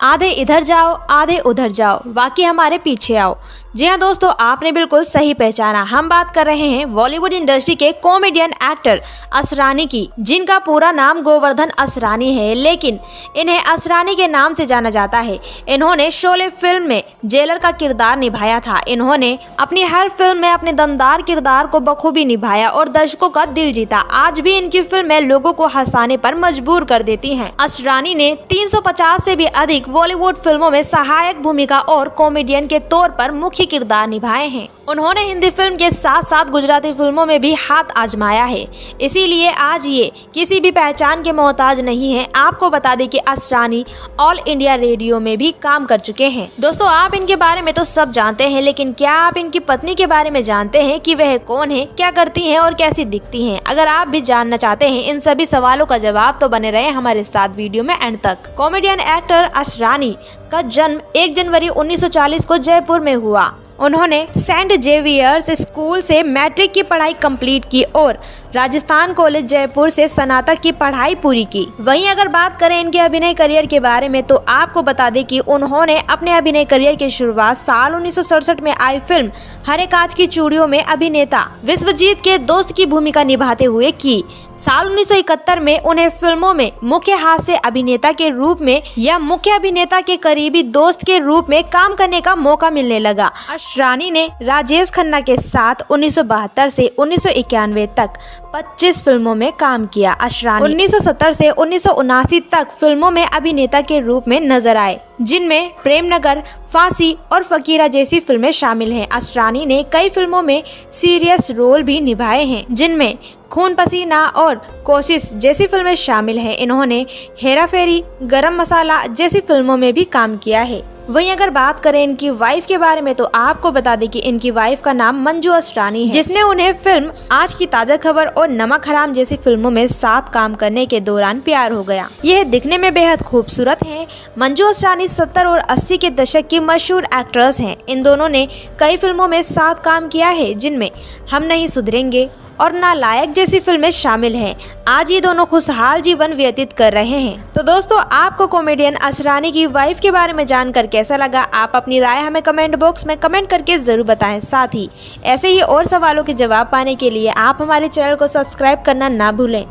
आधे इधर जाओ आधे उधर जाओ बाकी हमारे पीछे आओ। जी हाँ दोस्तों, आपने बिल्कुल सही पहचाना। हम बात कर रहे हैं बॉलीवुड इंडस्ट्री के कॉमेडियन एक्टर असरानी की, जिनका पूरा नाम गोवर्धन असरानी है, लेकिन इन्हें असरानी के नाम से जाना जाता है। इन्होंने शोले फ़िल्म में जेलर का किरदार निभाया था। इन्होंने अपनी हर फ़िल्म में अपने दमदार किरदार को बखूबी निभाया और दर्शकों का दिल जीता। आज भी इनकी फ़िल्में लोगों को हंसाने पर मजबूर कर देती हैं। असरानी ने 350 से भी अधिक बॉलीवुड फ़िल्मों में सहायक भूमिका और कॉमेडियन के तौर पर मुख्य किरदार निभाए हैं। उन्होंने हिंदी फ़िल्म के साथ साथ गुजराती फ़िल्मों में भी हाथ आजमाया है। इसीलिए आज ये किसी भी पहचान के मोहताज नहीं है। आपको बता दें कि असरानी ऑल इंडिया रेडियो में भी काम कर चुके हैं। दोस्तों, आप इनके बारे में तो सब जानते हैं, लेकिन क्या आप इनकी पत्नी के बारे में जानते हैं कि वह कौन है, क्या करती हैं और कैसी दिखती हैं? अगर आप भी जानना चाहते हैं, इन सभी सवालों का जवाब तो बने रहे हमारे साथ वीडियो में एंड तक। कॉमेडियन एक्टर अशरानी का जन्म 1 जनवरी 1940 को जयपुर में हुआ। उन्होंने सेंट जेवियर्स स्कूल से मैट्रिक की पढ़ाई कंप्लीट की और राजस्थान कॉलेज जयपुर से स्नातक की पढ़ाई पूरी की। वहीं अगर बात करें इनके अभिनय करियर के बारे में तो आपको बता दें कि उन्होंने अपने अभिनय करियर की शुरुआत साल उन्नीस सौ सड़सठ में आई फ़िल्म हरे कांच की चूड़ियों में अभिनेता विश्वजीत के दोस्त की भूमिका निभाते हुए की। साल 1971 में उन्हें फ़िल्मों में मुख्य हास्य अभिनेता के रूप में या मुख्य अभिनेता के करीबी दोस्त के रूप में काम करने का मौका मिलने लगा। अशरानी ने राजेश खन्ना के साथ उन्नीस से उन्नीस सौ इक्यानवे तक 25 फ़िल्मों में काम किया। अशरानी 1970 से उन्नीस सौ उनासी तक फ़िल्मों में अभिनेता के रूप में नज़र आए, जिनमें प्रेमनगर, फांसी और फकीरा जैसी फ़िल्में शामिल हैं। अशरानी ने कई फ़िल्मों में सीरियस रोल भी निभाए हैं, जिनमें खून पसीना और कोशिश जैसी फ़िल्में शामिल हैं। इन्होंने हेरा फेरी, गरम मसाला जैसी फ़िल्मों में भी काम किया है। वहीं अगर बात करें इनकी वाइफ के बारे में तो आपको बता दें कि इनकी वाइफ का नाम मंजू असरानी है, जिसने उन्हें फ़िल्म आज की ताज़ा खबर और नमक हराम जैसी फ़िल्मों में साथ काम करने के दौरान प्यार हो गया। यह दिखने में बेहद खूबसूरत है। मंजू असरानी सत्तर और अस्सी के दशक की मशहूर एक्ट्रेस है। इन दोनों ने कई फ़िल्मों में साथ काम किया है, जिनमें हम नहीं सुधरेंगे। और नालायक जैसी फ़िल्में शामिल हैं। आज ये दोनों खुशहाल जीवन व्यतीत कर रहे हैं। तो दोस्तों, आपको कॉमेडियन असरानी की वाइफ के बारे में जानकर कैसा लगा? आप अपनी राय हमें कमेंट बॉक्स में कमेंट करके ज़रूर बताएँ। साथ ही, ऐसे ही और सवालों के जवाब पाने के लिए आप हमारे चैनल को सब्सक्राइब करना ना भूलें।